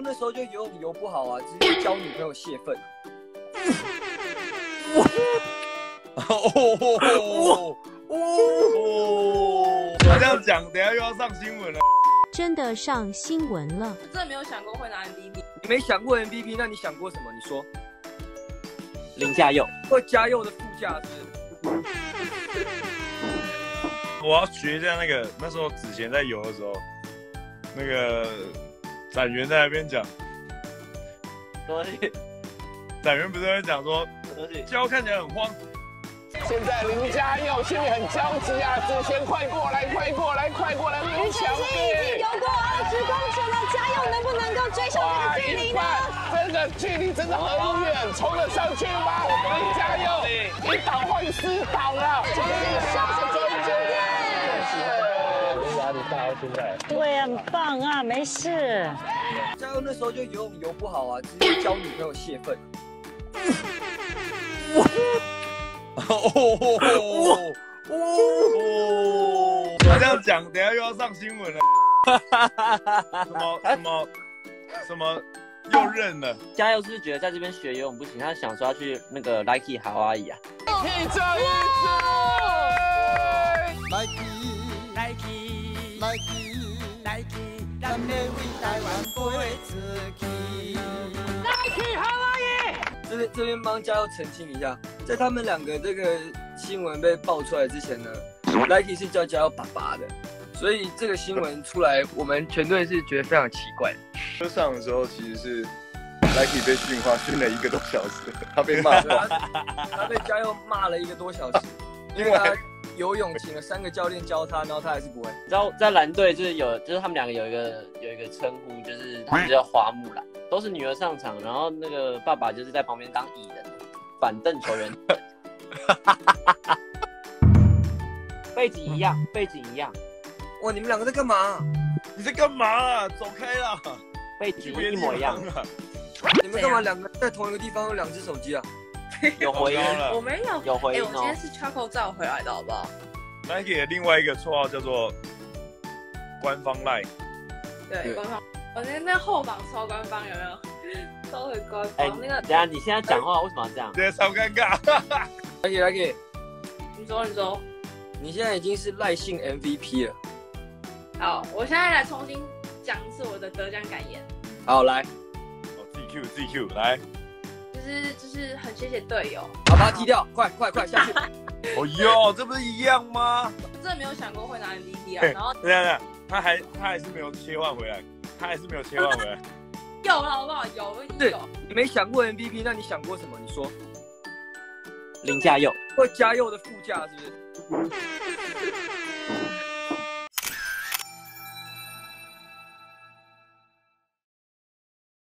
那时候就游游不好啊，直接交女朋友泄愤。哦哦，这样讲，等下又要上新闻了。真的上新闻了。我真的没有想过会拿 MVP。你没想过 MVP，那你想过什么？你说。林家佑，或嘉佑的副驾驶。我要学一下那个那时候子贤在游的时候，那个展元在那边讲，东西，展元不是在讲说，东西，教看起来很慌。现在林嘉佑心里很焦急啊！子贤快过来，快过来，快过来！庾澄庆已经游过二十公尺了，加油，能不能够追上这个距离呢？这个距离真的很远，冲得上去吗？林嘉佑一倒换四倒了，这是上是进了终点。压力大，现在。对，很棒啊，没事。加油那时候就游泳游不好啊，直接教女朋友泄愤。哦哦哦！这样讲，等下又要上新闻了。什么什么什么又认了？加油是不是觉得在这边学游泳不行？他想说要去那个 Nike 好阿姨啊。一这一次，Nike Nike Nike Nike，咱要为台湾飞出去。Nike 好阿姨。这边这边帮嘉佑澄清一下，在他们两个这个新闻被爆出来之前呢，Nike 是叫嘉佑爸爸的，所以这个新闻出来，我们全队是觉得非常奇怪。车上的时候其实是 Nike 被训话训了一个多小时，他被骂，他被嘉佑骂了一个多小时，因为他游泳请了三个教练教他，然后他还是不会。然后在蓝队就是有，就是他们两个有一个有一个称呼，就是他们叫花木兰。都是女儿上场，然后那个爸爸就是在旁边当蚁人，板凳球员。背景一样，背景一样。哇，你们两个在干嘛？你在干嘛啊？走开啦！背景一模一样。你们干嘛两个在同一个地方有两只手机啊？有回音了，我没有。有回音哦。我今天是 Charco 照回来的，好不好？Nike 的另外一个绰号叫做官方 Line。对，官方。我觉得那后榜超官方，有没有？都很官方。哎，那个，等下你现在讲话为什么要这样？对，超尴尬。来给来给，你说你说，你现在已经是赖姓 MVP 了。好，我现在来重新讲一次我的得奖感言。好，来。哦，自己 Q 自己 Q 来。就是就是很谢谢队友。好，把他踢掉，快快快下去。哦哟，这不是一样吗？我真的没有想过会拿 MVP 啊。然后，对对，他还他还是没有切换回来。他还是没有切换回来，有了好不好？有，有。你没想过 MVP，那你想过什么？你说。林家佑，或嘉佑的副驾是不是？